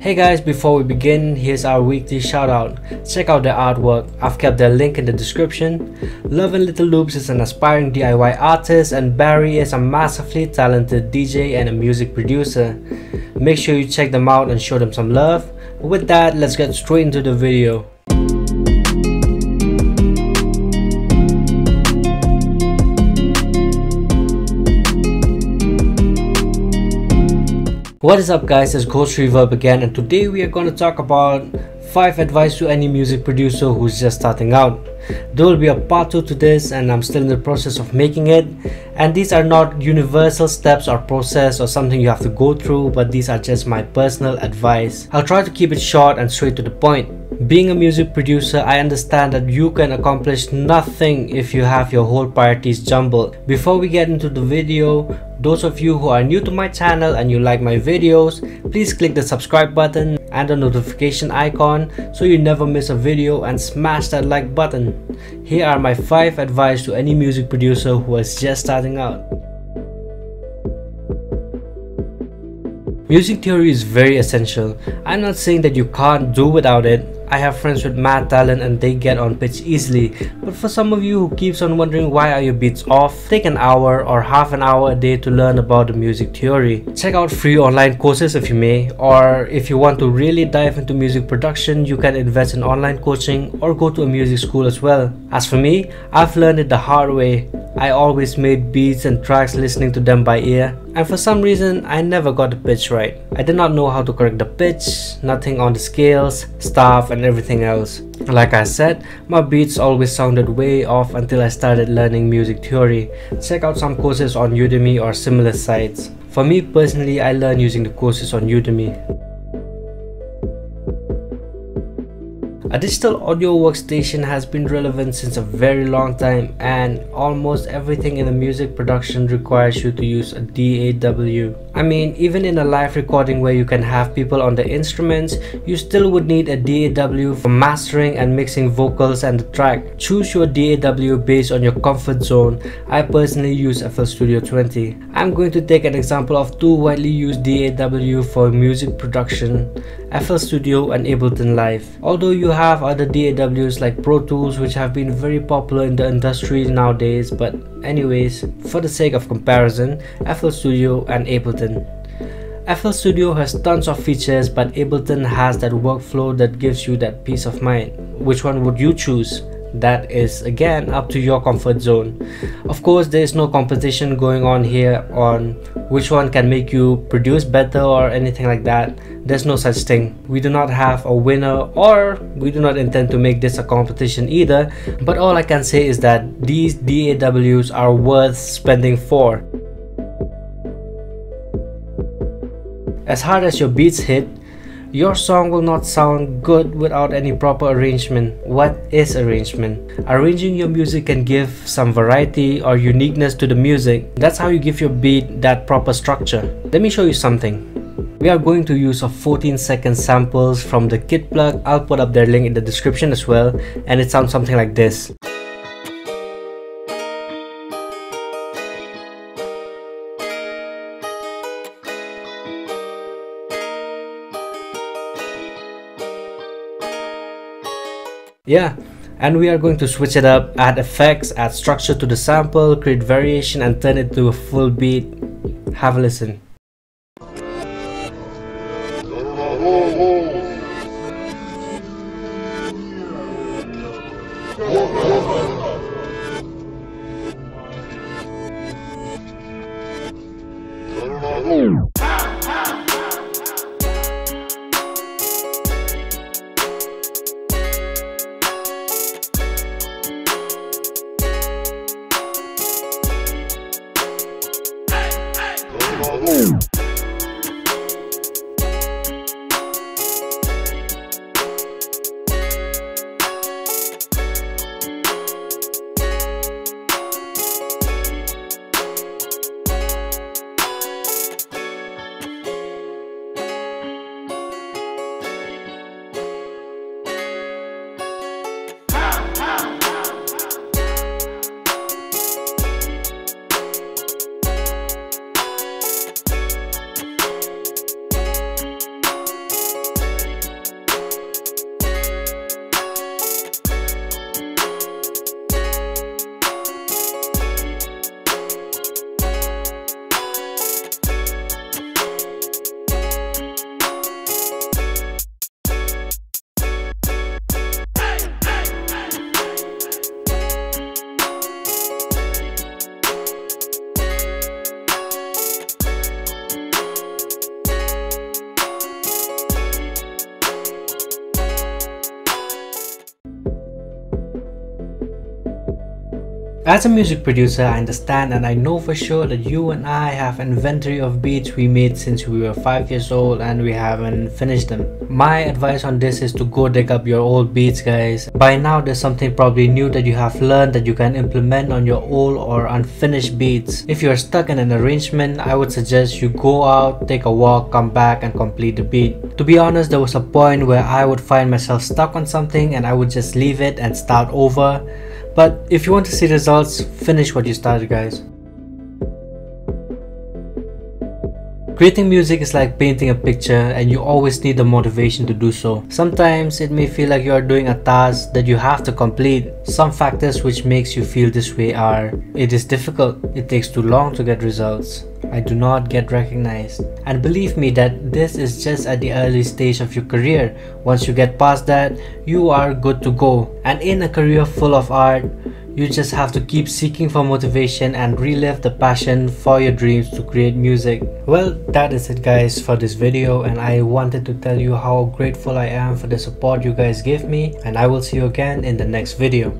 Hey guys, before we begin, here's our weekly shout out. Check out their artwork, I've kept their link in the description. Lovin Little Loops is an aspiring DIY artist and Barry is a massively talented DJ and a music producer. Make sure you check them out and show them some love. With that, let's get straight into the video. What is up guys, it's Ghost Reverb again and today we are going to talk about 5 advice to any music producer who's just starting out. There will be a part 2 to this and I'm still in the process of making it and these are not universal steps or process or something you have to go through but these are just my personal advice. I'll try to keep it short and straight to the point. Being a music producer, I understand that you can accomplish nothing if you have your whole priorities jumbled. Before we get into the video, those of you who are new to my channel and you like my videos, please click the subscribe button and the notification icon so you never miss a video and smash that like button. Here are my 5 advice to any music producer who is just starting out. Music theory is very essential. I'm not saying that you can't do without it, I have friends with mad talent and they get on pitch easily. But for some of you who keeps on wondering why are your beats off, take an hour or half an hour a day to learn about the music theory. Check out free online courses if you may, or if you want to really dive into music production, you can invest in online coaching or go to a music school as well. As for me, I've learned it the hard way. I always made beats and tracks listening to them by ear, and for some reason, I never got the pitch right. I did not know how to correct the pitch, nothing on the scales, staff, and everything else. Like I said, my beats always sounded way off until I started learning music theory. Check out some courses on Udemy or similar sites. For me personally, I learned using the courses on Udemy. A digital audio workstation has been relevant since a very long time and almost everything in the music production requires you to use a DAW. I mean, even in a live recording where you can have people on the instruments, you still would need a DAW for mastering and mixing vocals and the track. Choose your DAW based on your comfort zone. I personally use FL Studio 20. I'm going to take an example of two widely used DAW for music production, FL Studio and Ableton Live. Although you have other DAWs like Pro Tools which have been very popular in the industry nowadays but anyways, for the sake of comparison, FL Studio and Ableton. FL Studio has tons of features but Ableton has that workflow that gives you that peace of mind. Which one would you choose? that is again up to your comfort zone of course there is no competition going on here on which one can make you produce better or anything like that there's no such thing we do not have a winner or we do not intend to make this a competition either but all i can say is that these daws are worth spending for as hard as your beats hit your song will not sound good without any proper arrangement. What is arrangement? Arranging your music can give some variety or uniqueness to the music. That's how you give your beat that proper structure. Let me show you something. We are going to use a 14 second samples from the kit plug. I'll put up their link in the description as well and it sounds something like this. yeah and we are going to switch it up add effects add structure to the sample create variation and turn it to a full beat have a listen Walk As a music producer, I understand and I know for sure that you and I have inventory of beats we made since we were 5 years old and we haven't finished them. My advice on this is to go dig up your old beats guys. By now there's something probably new that you have learned that you can implement on your old or unfinished beats. If you're stuck in an arrangement, I would suggest you go out, take a walk, come back and complete the beat. To be honest, there was a point where I would find myself stuck on something and I would just leave it and start over but if you want to see results, finish what you started guys. Creating music is like painting a picture and you always need the motivation to do so. Sometimes it may feel like you are doing a task that you have to complete. Some factors which makes you feel this way are it is difficult, it takes too long to get results, I do not get recognized. And believe me that this is just at the early stage of your career. Once you get past that, you are good to go. And in a career full of art, you just have to keep seeking for motivation and relive the passion for your dreams to create music. Well, that is it guys for this video and I wanted to tell you how grateful I am for the support you guys give me and I will see you again in the next video.